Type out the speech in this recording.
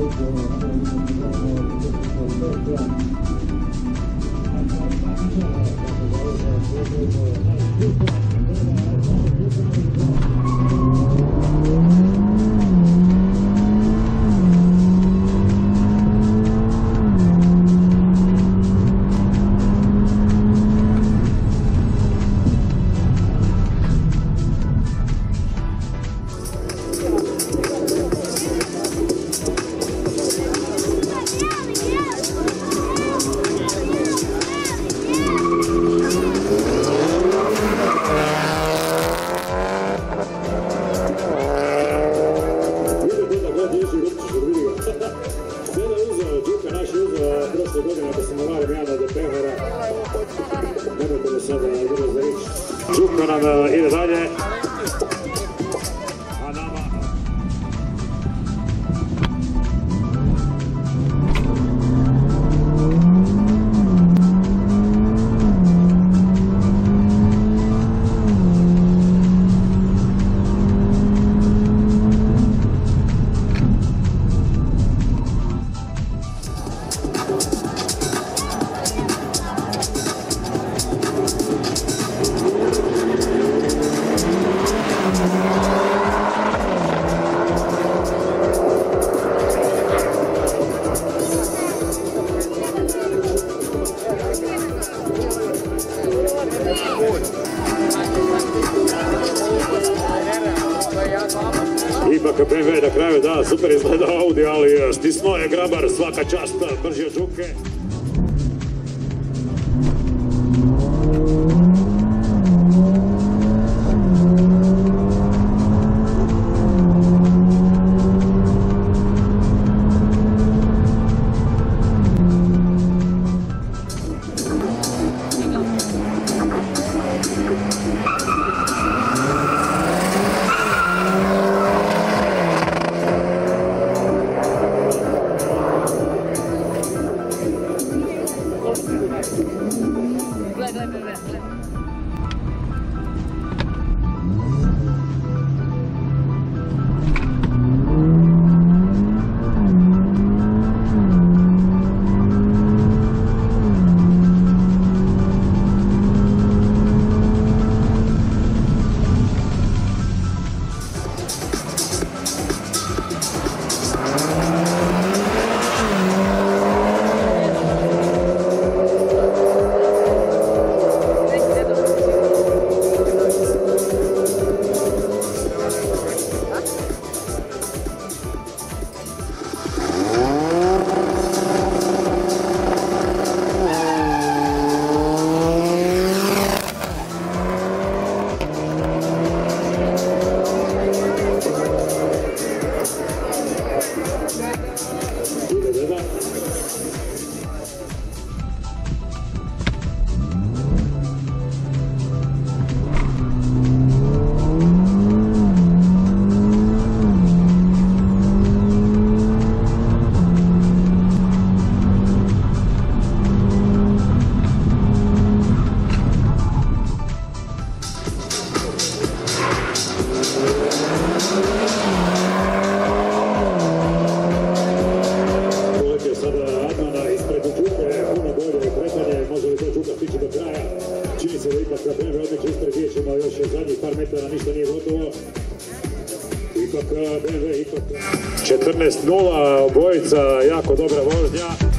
他说：“他说，你说，你说，你说，你说，你说，你说，你说，你说。” Prošle godine, ako se ne varam, Jana do Pehora. Nemojte me sada vrlo za rič. Đuka nam ide dalje. BMW na kraju, da, super izgleda Audi, ali e, stisnuo je grabar, svaka čast, brži od bye, bye, bye. To Đuka do kraja? Čini se da ipak BMW odliče ispred, vidjet ćemo još zadnjih par metara, ništa nije gotovo. Ipak BMW, ipak... 14-0, obojica, jako dobra vožnja.